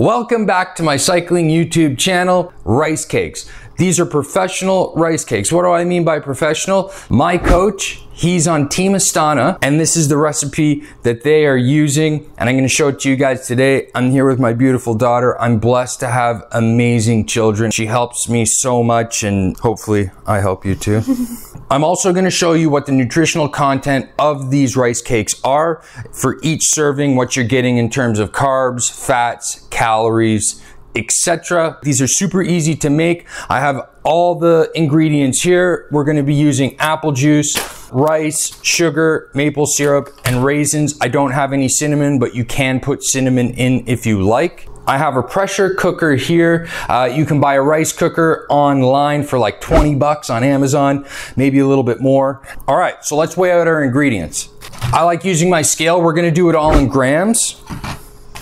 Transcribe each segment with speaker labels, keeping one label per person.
Speaker 1: Welcome back to my cycling YouTube channel, Rice Cakes. These are professional rice cakes. What do I mean by professional? My coach, he's on Team Astana, and this is the recipe that they are using, and I'm gonna show it to you guys today. I'm here with my beautiful daughter. I'm blessed to have amazing children. She helps me so much, and hopefully I help you too. I'm also gonna show you what the nutritional content of these rice cakes are for each serving, what you're getting in terms of carbs, fats, calories, etc. These are super easy to make. I have all the ingredients here. We're gonna be using apple juice, rice, sugar, maple syrup, and raisins. I don't have any cinnamon, but you can put cinnamon in if you like. I have a pressure cooker here. Uh, you can buy a rice cooker online for like 20 bucks on Amazon, maybe a little bit more. All right, so let's weigh out our ingredients. I like using my scale. We're gonna do it all in grams.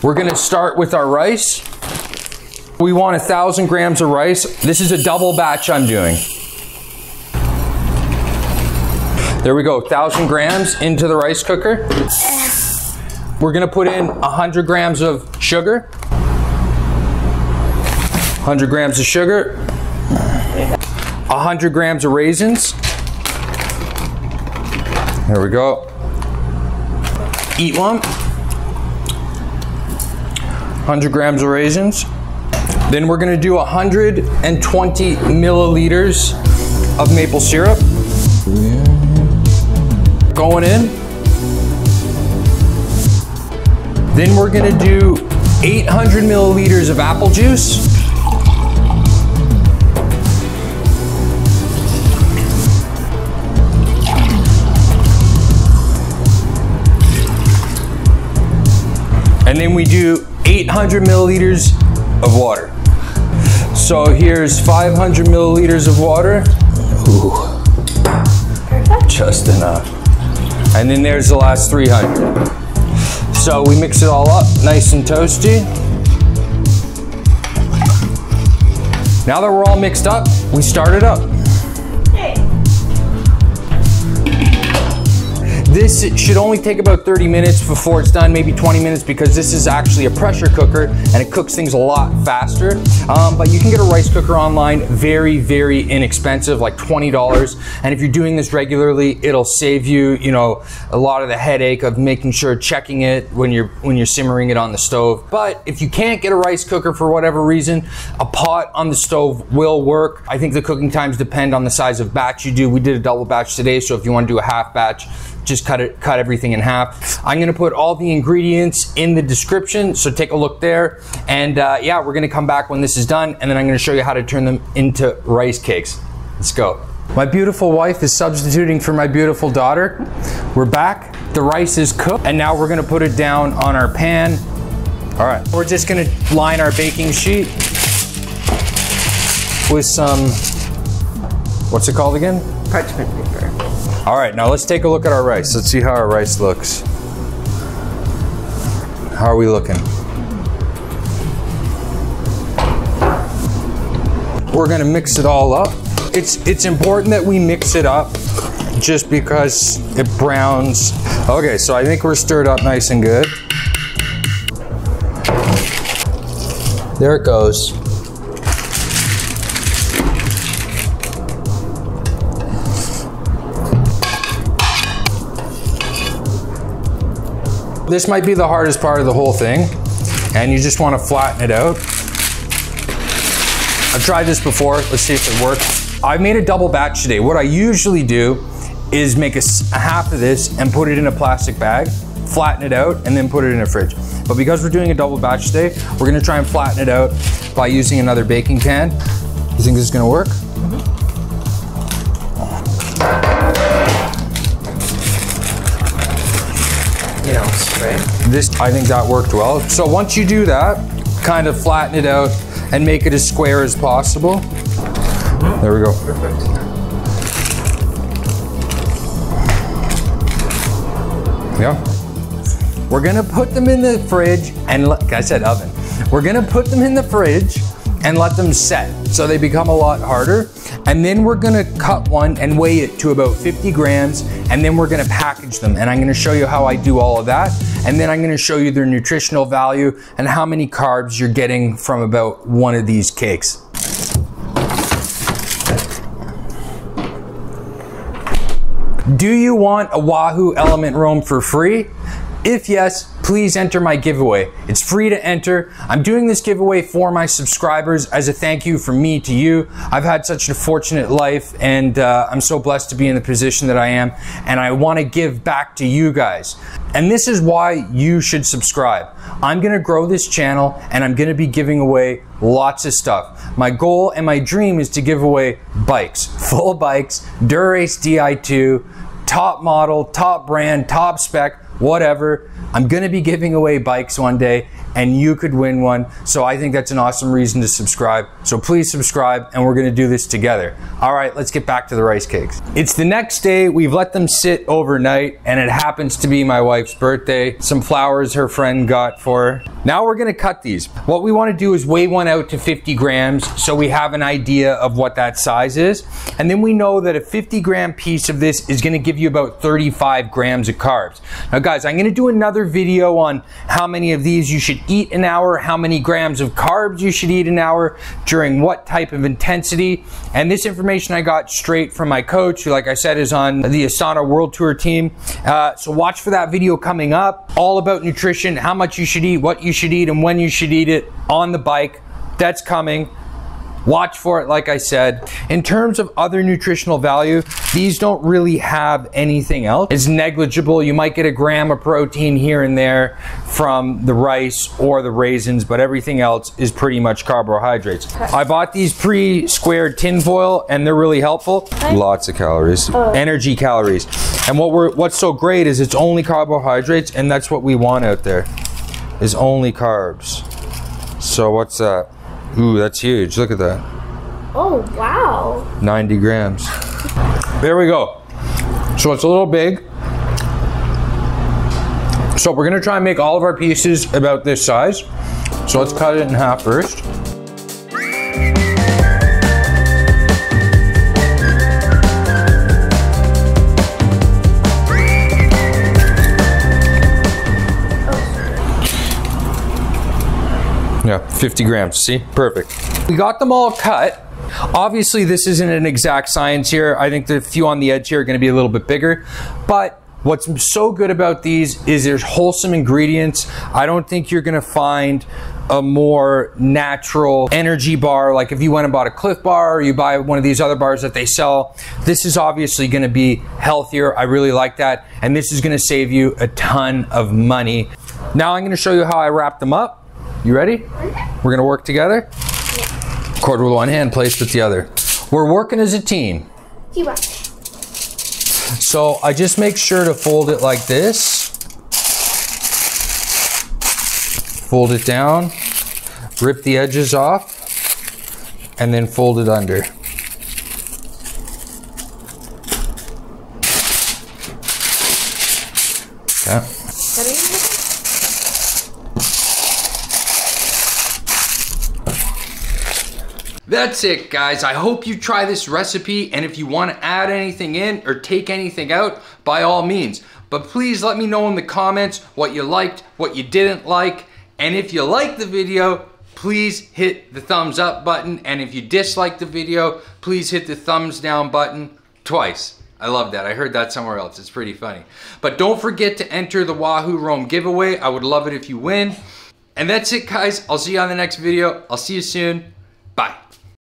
Speaker 1: We're gonna start with our rice. We want a thousand grams of rice. This is a double batch I'm doing. There we go, thousand grams into the rice cooker. We're gonna put in a 100 grams of sugar. 100 grams of sugar. A 100 grams of raisins. There we go. Eat one. 100 grams of raisins. Then we're gonna do 120 milliliters of maple syrup. Going in. Then we're gonna do 800 milliliters of apple juice. And then we do 800 milliliters of water. So here's 500 milliliters of water. Ooh. Just enough. And then there's the last 300. So we mix it all up, nice and toasty. Now that we're all mixed up, we start it up. This should only take about 30 minutes before it's done, maybe 20 minutes because this is actually a pressure cooker and it cooks things a lot faster. Um, but you can get a rice cooker online, very, very inexpensive, like $20. And if you're doing this regularly, it'll save you, you know, a lot of the headache of making sure checking it when you're when you're simmering it on the stove. But if you can't get a rice cooker for whatever reason, a pot on the stove will work. I think the cooking times depend on the size of batch you do. We did a double batch today, so if you want to do a half batch, just cut it, cut everything in half. I'm gonna put all the ingredients in the description, so take a look there. And uh, yeah, we're gonna come back when this is done, and then I'm gonna show you how to turn them into rice cakes. Let's go. My beautiful wife is substituting for my beautiful daughter. We're back, the rice is cooked, and now we're gonna put it down on our pan. All right, we're just gonna line our baking sheet with some, what's it called again?
Speaker 2: Parchment paper.
Speaker 1: All right, now let's take a look at our rice. Let's see how our rice looks. How are we looking? We're gonna mix it all up. It's, it's important that we mix it up just because it browns. Okay, so I think we're stirred up nice and good. There it goes. This might be the hardest part of the whole thing, and you just want to flatten it out. I've tried this before. Let's see if it works. I made a double batch today. What I usually do is make a, a, half of this and put it in a plastic bag, flatten it out, and then put it in a fridge. But because we're doing a double batch today, we're gonna try and flatten it out by using another baking pan. You think this is gonna work?
Speaker 2: You know, spray.
Speaker 1: This, I think that worked well. So once you do that, kind of flatten it out and make it as square as possible. There we go.
Speaker 2: Perfect.
Speaker 1: Yeah. We're gonna put them in the fridge and like I said oven. We're gonna put them in the fridge and let them set so they become a lot harder. And then we're gonna cut one and weigh it to about 50 grams and then we're gonna package them. And I'm gonna show you how I do all of that. And then I'm gonna show you their nutritional value and how many carbs you're getting from about one of these cakes. Do you want a Wahoo Element Roam for free? If yes, please enter my giveaway. It's free to enter. I'm doing this giveaway for my subscribers as a thank you from me to you. I've had such a fortunate life and uh, I'm so blessed to be in the position that I am and I want to give back to you guys. And this is why you should subscribe. I'm going to grow this channel and I'm going to be giving away lots of stuff. My goal and my dream is to give away bikes, full bikes, Dura-Ace Di2, top model, top brand, top spec, whatever. I'm gonna be giving away bikes one day and you could win one. So I think that's an awesome reason to subscribe. So please subscribe and we're gonna do this together. All right, let's get back to the rice cakes. It's the next day, we've let them sit overnight and it happens to be my wife's birthday. Some flowers her friend got for her. Now we're gonna cut these. What we wanna do is weigh one out to 50 grams so we have an idea of what that size is. And then we know that a 50 gram piece of this is gonna give you about 35 grams of carbs. Now guys, I'm gonna do another video on how many of these you should eat an hour, how many grams of carbs you should eat an hour, during what type of intensity. And this information I got straight from my coach, who, like I said, is on the Astana World Tour team. Uh, so watch for that video coming up, all about nutrition, how much you should eat, what you should eat, and when you should eat it on the bike. That's coming. Watch for it, like I said. In terms of other nutritional value, these don't really have anything else. It's negligible. You might get a gram of protein here and there from the rice or the raisins, but everything else is pretty much carbohydrates. I bought these pre-squared tinfoil and they're really helpful. Lots of calories, oh. energy calories. And what we're what's so great is it's only carbohydrates and that's what we want out there is only carbs. So what's that? Ooh, that's huge. Look at that.
Speaker 3: Oh, wow.
Speaker 1: 90 grams. There we go. So it's a little big. So we're gonna try and make all of our pieces about this size. So let's cut it in half first. 50 grams, see? Perfect. We got them all cut. Obviously, this isn't an exact science here. I think the few on the edge here are gonna be a little bit bigger, but What's so good about these is there's wholesome ingredients. I don't think you're gonna find a more natural energy bar. Like if you went and bought a Clif Bar or you buy one of these other bars that they sell, this is obviously gonna be healthier. I really like that. And this is gonna save you a ton of money. Now I'm gonna show you how I wrap them up. You ready? We're gonna work together. Cord with one hand, place with the other. We're working as a team. So I just make sure to fold it like this. Fold it down, rip the edges off, and then fold it under. Okay. That's it, guys. I hope you try this recipe, and if you want to add anything in or take anything out, by all means. But please let me know in the comments what you liked, what you didn't like, and if you liked the video, please hit the thumbs up button, and if you dislike the video, please hit the thumbs down button twice. I love that. I heard that somewhere else. It's pretty funny. But don't forget to enter the Wahoo Roam giveaway. I would love it if you win. And that's it, guys. I'll see you on the next video. I'll see you soon.